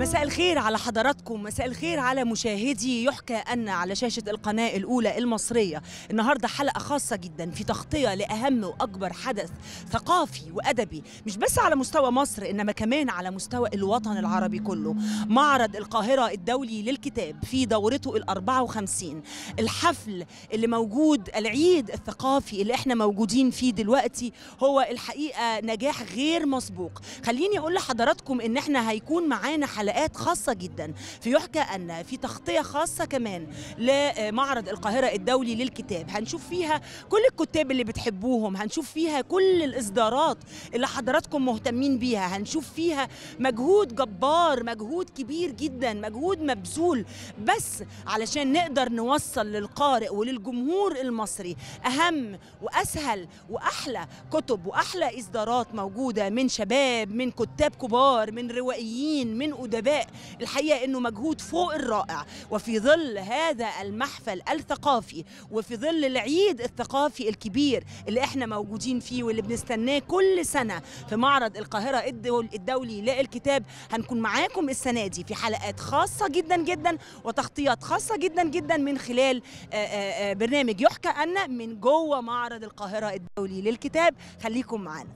مساء الخير على حضراتكم. مساء الخير على مشاهدي يحكى أن على شاشة القناة الأولى المصرية. النهاردة حلقة خاصة جدا في تغطية لأهم وأكبر حدث ثقافي وأدبي. مش بس على مستوى مصر إنما كمان على مستوى الوطن العربي كله. معرض القاهرة الدولي للكتاب في دورته ال 54 الحفل اللي موجود العيد الثقافي اللي إحنا موجودين فيه دلوقتي هو الحقيقة نجاح غير مسبوق. خليني أقول لحضراتكم إن إحنا هيكون معانا حلقات خاصة جدا. في يحكى أن في تغطية خاصة كمان لمعرض القاهرة الدولي للكتاب. هنشوف فيها كل الكتاب اللي بتحبوهم. هنشوف فيها كل الإصدارات اللي حضراتكم مهتمين بيها. هنشوف فيها مجهود جبار مجهود كبير جدا مجهود مبذول. بس علشان نقدر نوصل للقارئ وللجمهور المصري أهم وأسهل وأحلى كتب وأحلى إصدارات موجودة من شباب من كتاب كبار من روائيين من أدباء الحقيقة أنه مجهود فوق الرائع. وفي ظل هذا المحفل الثقافي وفي ظل العيد الثقافي الكبير اللي إحنا موجودين فيه واللي بنستناه كل سنة في معرض القاهرة الدول الدولي للكتاب هنكون معاكم السنة دي في حلقات خاصة جدا جدا وتغطيات خاصة جدا جدا من خلال آه، آه، آه، برنامج يحكى أن من جوه معرض القاهرة الدولي للكتاب. خليكم معانا